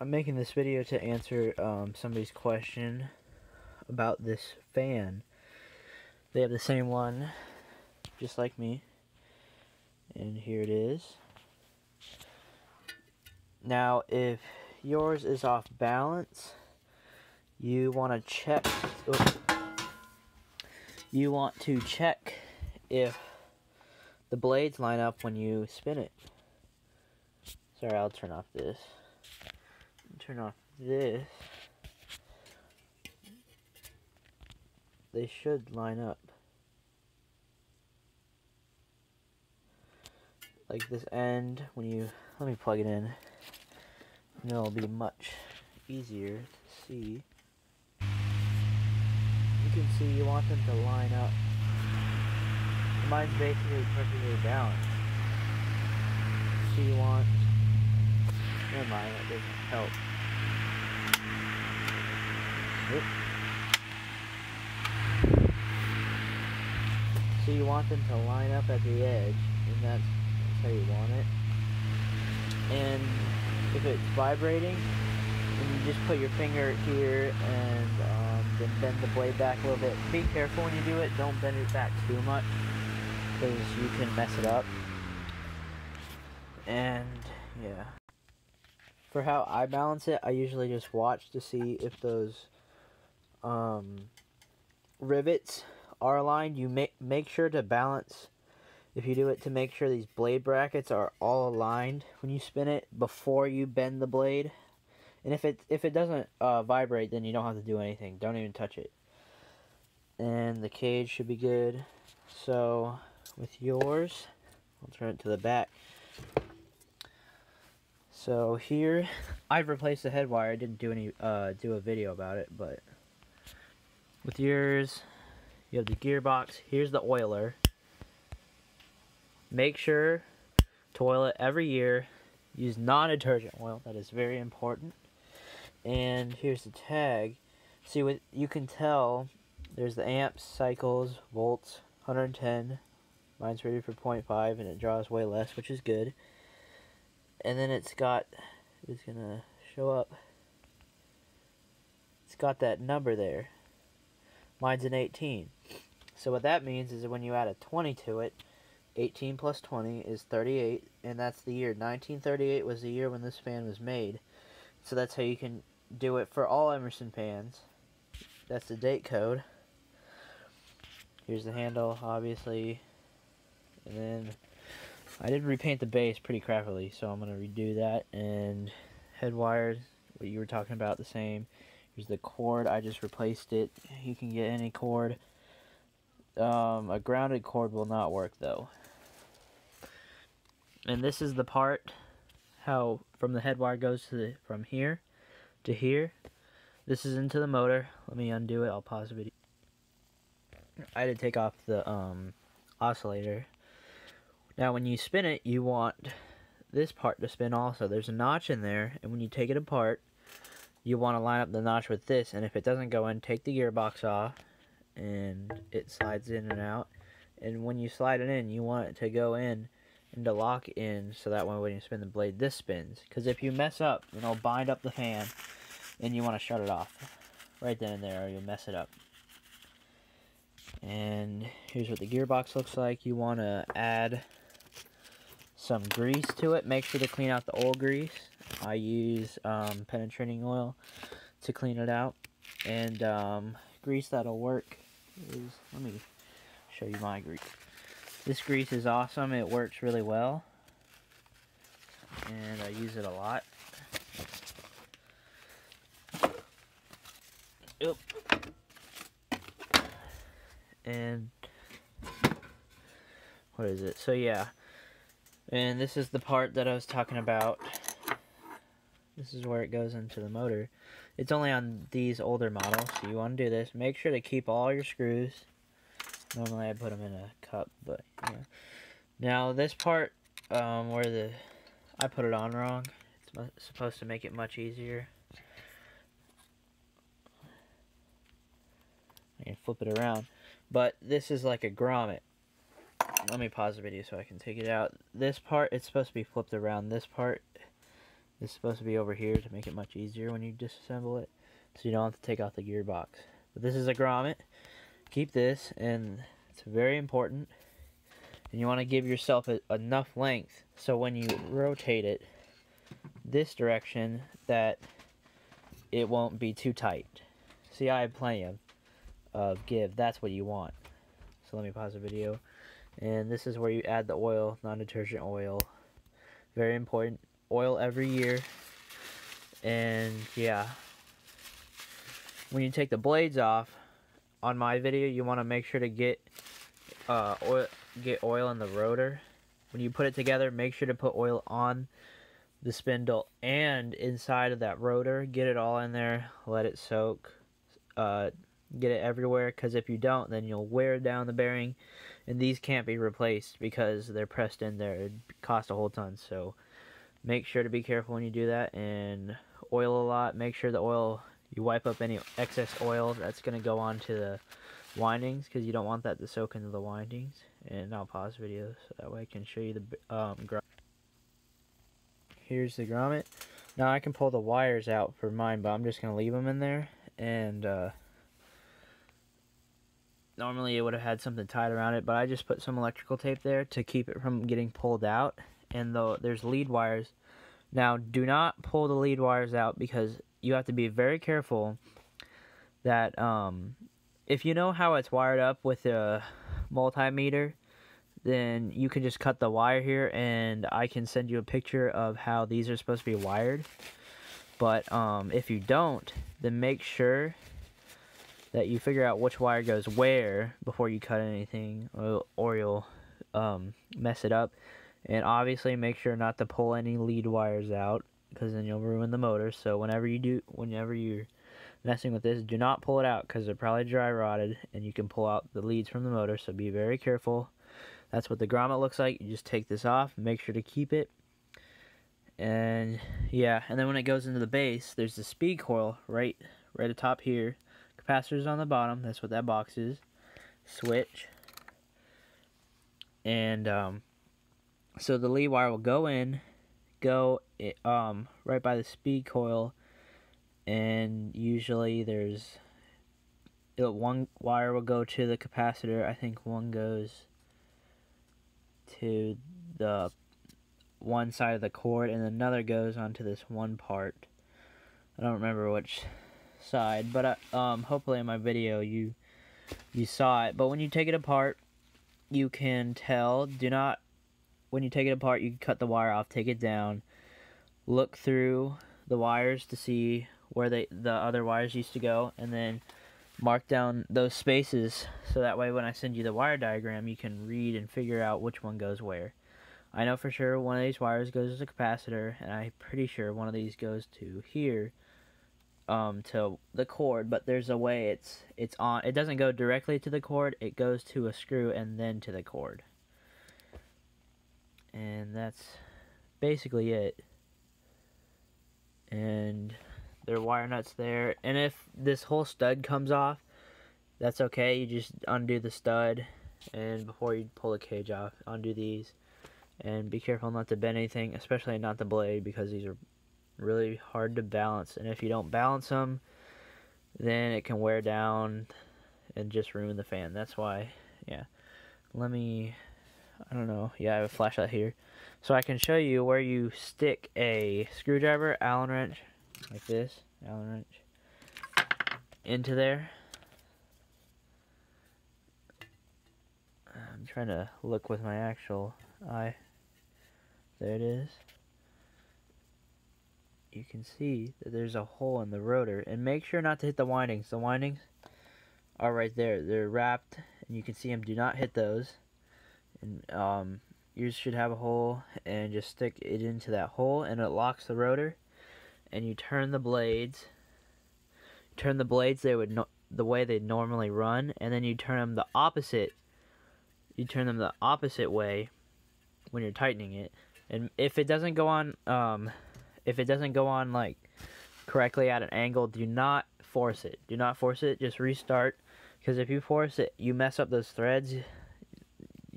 I'm making this video to answer um, somebody's question about this fan. They have the same one, just like me. And here it is. Now, if yours is off balance, you want to check. You want to check if the blades line up when you spin it. Sorry, I'll turn off this. Turn off this. They should line up. Like this end, when you, let me plug it in, and it'll be much easier to see. You can see you want them to line up. Mine's basically perfectly balanced. So you want Never mind, that doesn't help. So you want them to line up at the edge, and that's, that's how you want it. And if it's vibrating, then you just put your finger here and um, then bend the blade back a little bit. Be careful when you do it, don't bend it back too much, because you can mess it up. And yeah for how I balance it, I usually just watch to see if those um, rivets are aligned. You make make sure to balance if you do it to make sure these blade brackets are all aligned when you spin it before you bend the blade. And if it if it doesn't uh, vibrate, then you don't have to do anything. Don't even touch it. And the cage should be good. So with yours, I'll turn it to the back. So here, I've replaced the head wire. I didn't do any uh, do a video about it, but with yours, you have the gearbox. Here's the oiler. Make sure to oil it every year. Use non-detergent oil. That is very important. And here's the tag. See what you can tell. There's the amps, cycles, volts, 110. Mine's rated for 0.5 and it draws way less, which is good and then it's got it's gonna show up it's got that number there mine's an 18 so what that means is that when you add a 20 to it 18 plus 20 is 38 and that's the year. 1938 was the year when this fan was made. So that's how you can do it for all Emerson fans. That's the date code. Here's the handle obviously. And then I did repaint the base pretty crappily, so I'm going to redo that. And head wires, what you were talking about, the same. Here's the cord. I just replaced it. You can get any cord. Um, a grounded cord will not work, though. And this is the part how from the head wire goes to the, from here to here. This is into the motor. Let me undo it. I'll pause the video. I had to take off the um, oscillator now when you spin it, you want this part to spin also. There's a notch in there, and when you take it apart, you want to line up the notch with this, and if it doesn't go in, take the gearbox off, and it slides in and out. And when you slide it in, you want it to go in and to lock in, so that way when you spin the blade, this spins. Because if you mess up, it'll bind up the fan, and you want to shut it off right then and there, or you'll mess it up. And here's what the gearbox looks like. You want to add some grease to it. Make sure to clean out the oil grease. I use um, penetrating oil to clean it out. And um, grease that'll work is, let me show you my grease. This grease is awesome. It works really well. And I use it a lot. Yep. And what is it? So yeah, and this is the part that I was talking about. This is where it goes into the motor. It's only on these older models, so you want to do this. Make sure to keep all your screws. Normally I put them in a cup, but yeah. Now this part, um, where the, I put it on wrong. It's supposed to make it much easier. I can flip it around. But this is like a grommet let me pause the video so I can take it out. This part, it's supposed to be flipped around. This part This is supposed to be over here to make it much easier when you disassemble it. So you don't have to take off the gearbox. But this is a grommet. Keep this, and it's very important. And you want to give yourself a, enough length so when you rotate it this direction that it won't be too tight. See, I have plenty of, of give. That's what you want. So let me pause the video. And this is where you add the oil, non-detergent oil. Very important. Oil every year. And yeah. When you take the blades off, on my video, you want to make sure to get uh, oil, get oil in the rotor. When you put it together, make sure to put oil on the spindle and inside of that rotor. Get it all in there. Let it soak. Uh, get it everywhere because if you don't, then you'll wear down the bearing. And these can't be replaced because they're pressed in there. It costs a whole ton. So make sure to be careful when you do that and oil a lot. Make sure the oil you wipe up any excess oil that's going to go onto the windings because you don't want that to soak into the windings. And I'll pause the video so that way I can show you the um, Here's the grommet. Now I can pull the wires out for mine, but I'm just going to leave them in there. And uh, normally it would have had something tied around it, but I just put some electrical tape there to keep it from getting pulled out. And though there's lead wires. Now do not pull the lead wires out because you have to be very careful that um, if you know how it's wired up with a multimeter, then you can just cut the wire here and I can send you a picture of how these are supposed to be wired. But um, if you don't, then make sure that you figure out which wire goes where before you cut anything or, or you'll um, mess it up. And obviously make sure not to pull any lead wires out because then you'll ruin the motor. So whenever you do, whenever you're messing with this, do not pull it out because they're probably dry rotted and you can pull out the leads from the motor. So be very careful. That's what the grommet looks like. You just take this off, make sure to keep it. And yeah, and then when it goes into the base, there's the speed coil right right atop here. Capacitors on the bottom. That's what that box is. Switch. And um, so the lead wire will go in go um, right by the speed coil and usually there's one wire will go to the capacitor. I think one goes to the one side of the cord and another goes onto this one part. I don't remember which side but uh, um, hopefully in my video you you saw it. But when you take it apart you can tell. Do not when you take it apart, you can cut the wire off, take it down, look through the wires to see where they the other wires used to go, and then mark down those spaces so that way when I send you the wire diagram, you can read and figure out which one goes where. I know for sure one of these wires goes to the capacitor, and I'm pretty sure one of these goes to here, um, to the cord. But there's a way it's it's on. It doesn't go directly to the cord. It goes to a screw and then to the cord and that's basically it. And there are wire nuts there. And if this whole stud comes off that's okay. You just undo the stud. And before you pull the cage off undo these. And be careful not to bend anything especially not the blade because these are really hard to balance. And if you don't balance them then it can wear down and just ruin the fan. That's why yeah. Let me I don't know. Yeah, I have a flashlight here. So I can show you where you stick a screwdriver, Allen wrench, like this, Allen wrench, into there. I'm trying to look with my actual eye. There it is. You can see that there's a hole in the rotor. And make sure not to hit the windings. The windings are right there. They're wrapped, and you can see them. Do not hit those and um, yours should have a hole and just stick it into that hole and it locks the rotor and you turn the blades turn the blades they would no the way they normally run and then you turn them the opposite you turn them the opposite way when you're tightening it. And if it doesn't go on um, if it doesn't go on like correctly at an angle do not force it. Do not force it. Just restart. Because if you force it you mess up those threads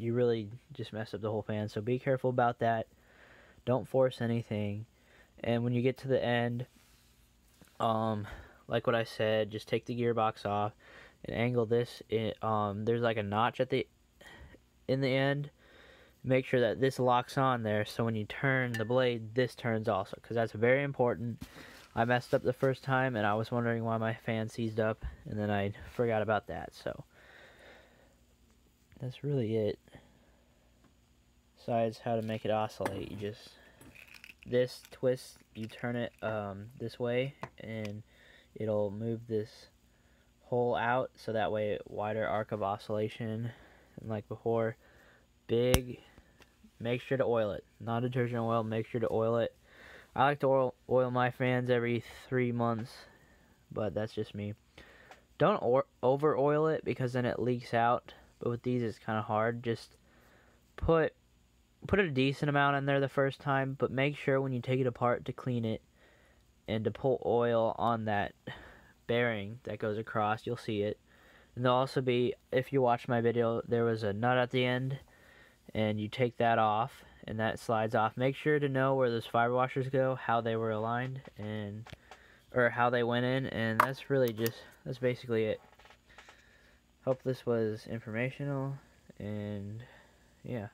you really just mess up the whole fan. So be careful about that. Don't force anything. And when you get to the end, um, like what I said, just take the gearbox off and angle this. It, um, there's like a notch at the in the end. Make sure that this locks on there, so when you turn the blade, this turns also, because that's very important. I messed up the first time, and I was wondering why my fan seized up, and then I forgot about that. So that's really it. Besides how to make it oscillate, you just this twist, you turn it um, this way, and it'll move this hole out so that way wider arc of oscillation like before. Big make sure to oil it. Non detergent oil make sure to oil it. I like to oil, oil my fans every three months but that's just me. Don't over oil it because then it leaks out but with these it's kind of hard. Just put put a decent amount in there the first time but make sure when you take it apart to clean it and to pull oil on that bearing that goes across you'll see it. And there'll also be if you watch my video there was a nut at the end and you take that off and that slides off. Make sure to know where those fiber washers go how they were aligned and or how they went in and that's really just that's basically it hope this was informational and yeah